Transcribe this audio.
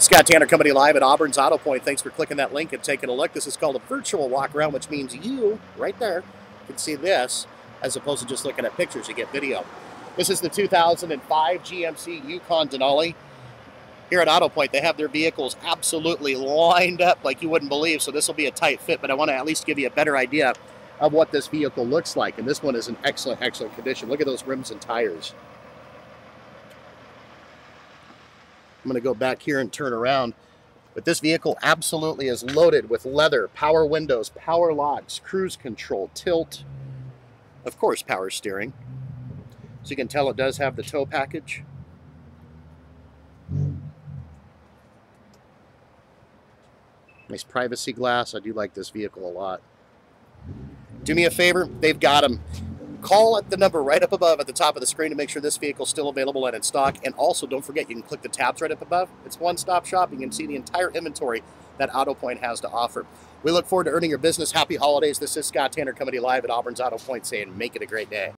Scott Tanner Company live at Auburn's Auto Point. Thanks for clicking that link and taking a look. This is called a virtual walk around, which means you, right there, can see this as opposed to just looking at pictures. You get video. This is the 2005 GMC Yukon Denali. Here at Auto Point, they have their vehicles absolutely lined up like you wouldn't believe, so this will be a tight fit, but I want to at least give you a better idea of what this vehicle looks like. And this one is in excellent, excellent condition. Look at those rims and tires. I'm to go back here and turn around. But this vehicle absolutely is loaded with leather, power windows, power locks, cruise control, tilt, of course, power steering. So you can tell it does have the tow package. Nice privacy glass. I do like this vehicle a lot. Do me a favor, they've got them. Call at the number right up above at the top of the screen to make sure this vehicle is still available and in stock. And also, don't forget, you can click the tabs right up above. It's one-stop shopping You can see the entire inventory that AutoPoint has to offer. We look forward to earning your business. Happy holidays. This is Scott Tanner coming to you live at Auburn's Auto Point saying make it a great day.